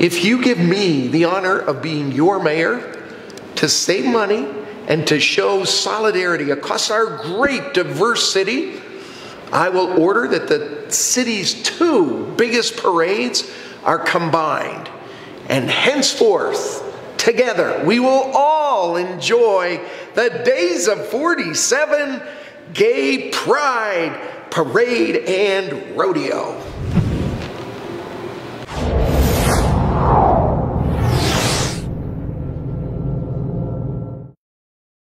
if you give me the honor of being your mayor to save money and to show solidarity across our great diverse city, I will order that the city's two biggest parades are combined. And henceforth, together, we will all enjoy the days of 47 gay pride, parade, and rodeo.